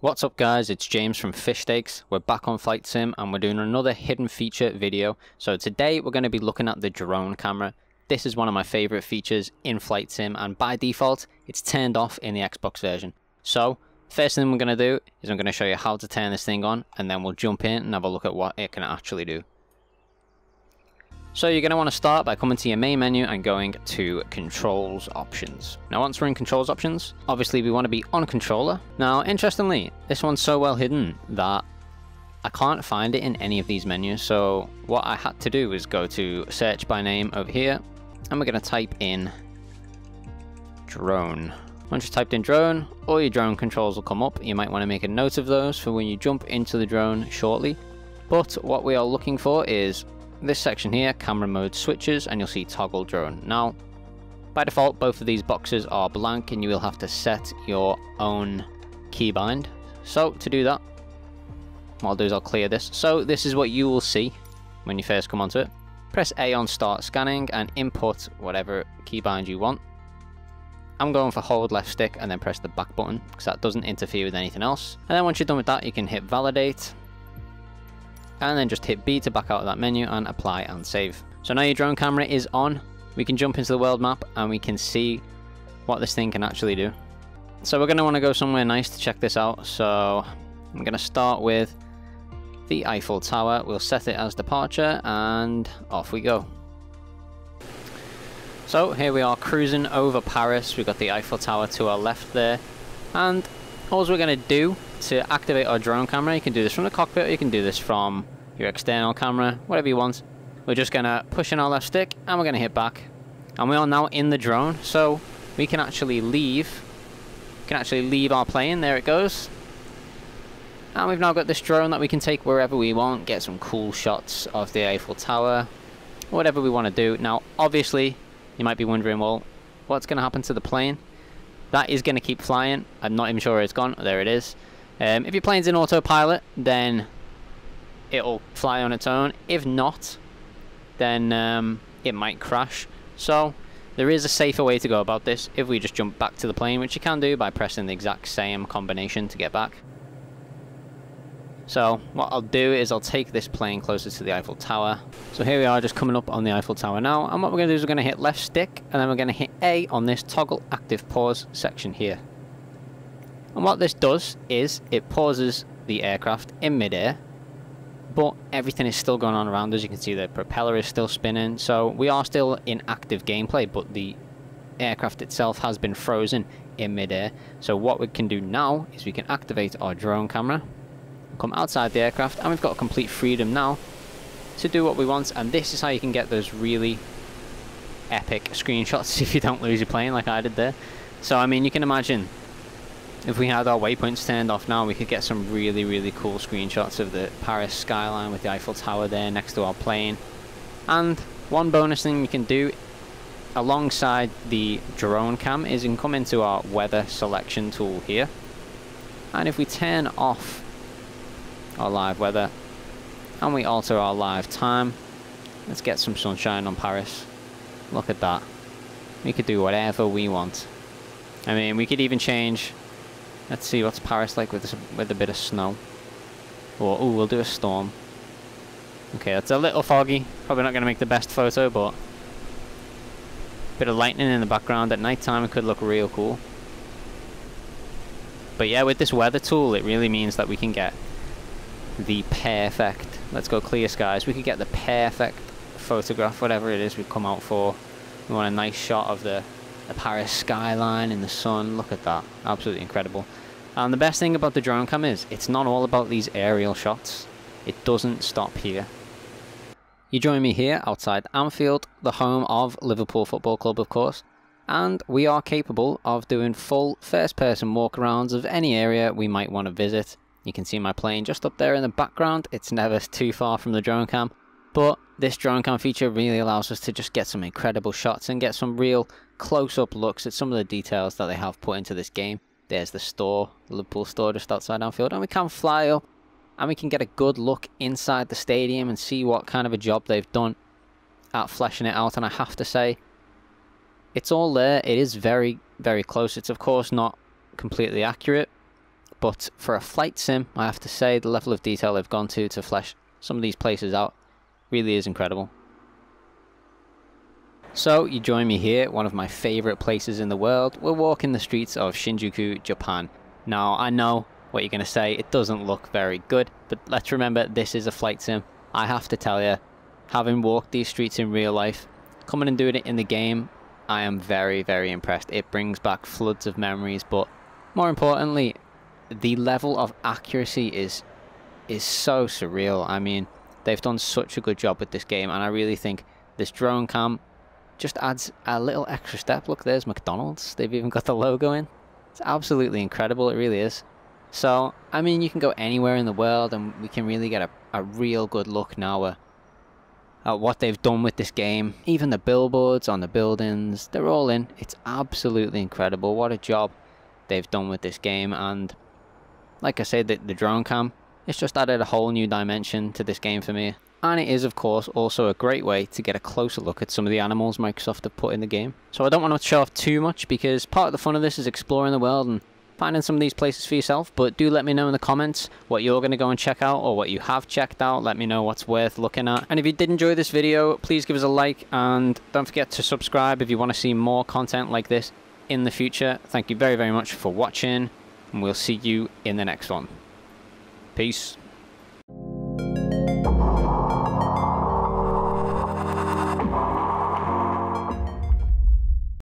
What's up guys, it's James from Fishstakes. We're back on Flight Sim and we're doing another hidden feature video. So today we're going to be looking at the drone camera. This is one of my favourite features in Flight Sim and by default it's turned off in the Xbox version. So first thing we're going to do is I'm going to show you how to turn this thing on and then we'll jump in and have a look at what it can actually do. So you're going to want to start by coming to your main menu and going to controls options. Now once we're in controls options, obviously we want to be on controller. Now interestingly, this one's so well hidden that I can't find it in any of these menus. So what I had to do was go to search by name over here and we're going to type in drone. Once you've typed in drone, all your drone controls will come up. You might want to make a note of those for when you jump into the drone shortly. But what we are looking for is this section here, camera mode switches, and you'll see toggle drone. Now, by default, both of these boxes are blank and you will have to set your own keybind. So to do that, what I'll do is I'll clear this. So this is what you will see when you first come onto it. Press A on start scanning and input whatever keybind you want. I'm going for hold left stick and then press the back button because that doesn't interfere with anything else. And then once you're done with that, you can hit validate and then just hit B to back out of that menu and apply and save. So now your drone camera is on, we can jump into the world map and we can see what this thing can actually do. So we're going to want to go somewhere nice to check this out, so I'm going to start with the Eiffel Tower, we'll set it as departure and off we go. So here we are cruising over Paris, we've got the Eiffel Tower to our left there and all we're going to do to activate our drone camera, you can do this from the cockpit, you can do this from your external camera, whatever you want. We're just going to push in our left stick, and we're going to hit back. And we are now in the drone, so we can actually leave. We can actually leave our plane, there it goes. And we've now got this drone that we can take wherever we want, get some cool shots of the Eiffel Tower, whatever we want to do. Now, obviously, you might be wondering, well, what's going to happen to the plane? That is going to keep flying. I'm not even sure it's gone. There it is. Um, if your plane's in autopilot, then it'll fly on its own. If not, then um, it might crash. So there is a safer way to go about this if we just jump back to the plane, which you can do by pressing the exact same combination to get back. So what I'll do is I'll take this plane closer to the Eiffel Tower. So here we are just coming up on the Eiffel Tower now. And what we're going to do is we're going to hit left stick and then we're going to hit A on this toggle active pause section here. And what this does is it pauses the aircraft in midair, but everything is still going on around us. You can see the propeller is still spinning, so we are still in active gameplay, but the aircraft itself has been frozen in midair. So what we can do now is we can activate our drone camera, come outside the aircraft, and we've got complete freedom now to do what we want. And this is how you can get those really epic screenshots if you don't lose your plane like I did there. So I mean, you can imagine if we had our waypoints turned off now, we could get some really, really cool screenshots of the Paris skyline with the Eiffel Tower there next to our plane. And one bonus thing we can do alongside the drone cam is you can come into our weather selection tool here. And if we turn off our live weather and we alter our live time, let's get some sunshine on Paris. Look at that. We could do whatever we want. I mean, we could even change Let's see what's Paris like with this, with a bit of snow. Or, oh, we'll do a storm. Okay, that's a little foggy. Probably not going to make the best photo, but... Bit of lightning in the background at night time, it could look real cool. But yeah, with this weather tool, it really means that we can get the perfect... Let's go clear skies. We could get the perfect photograph, whatever it is we've come out for. We want a nice shot of the the Paris skyline in the sun. Look at that. Absolutely incredible. And the best thing about the drone cam is it's not all about these aerial shots. It doesn't stop here. You join me here outside Anfield, the home of Liverpool Football Club of course, and we are capable of doing full first person walkarounds of any area we might want to visit. You can see my plane just up there in the background, it's never too far from the drone cam, but this drone cam feature really allows us to just get some incredible shots and get some real close-up looks at some of the details that they have put into this game. There's the store, the Liverpool store just outside Anfield, and we can fly up and we can get a good look inside the stadium and see what kind of a job they've done at fleshing it out. And I have to say, it's all there. It is very, very close. It's of course not completely accurate, But for a flight sim, I have to say the level of detail they've gone to to flesh some of these places out really is incredible. So you join me here, one of my favourite places in the world. We're walking the streets of Shinjuku, Japan. Now I know what you're going to say, it doesn't look very good, but let's remember this is a flight sim. I have to tell you, having walked these streets in real life, coming and doing it in the game, I am very, very impressed. It brings back floods of memories, but more importantly, the level of accuracy is is so surreal. I mean, they've done such a good job with this game, and I really think this drone cam just adds a little extra step. Look, there's McDonald's. They've even got the logo in. It's absolutely incredible. It really is. So, I mean, you can go anywhere in the world, and we can really get a, a real good look now at what they've done with this game. Even the billboards on the buildings, they're all in. It's absolutely incredible. What a job they've done with this game, and like I said, the, the drone cam, it's just added a whole new dimension to this game for me. And it is, of course, also a great way to get a closer look at some of the animals Microsoft have put in the game. So I don't want to show off too much because part of the fun of this is exploring the world and finding some of these places for yourself. But do let me know in the comments what you're going to go and check out or what you have checked out. Let me know what's worth looking at. And if you did enjoy this video, please give us a like and don't forget to subscribe if you want to see more content like this in the future. Thank you very, very much for watching and we'll see you in the next one. Peace.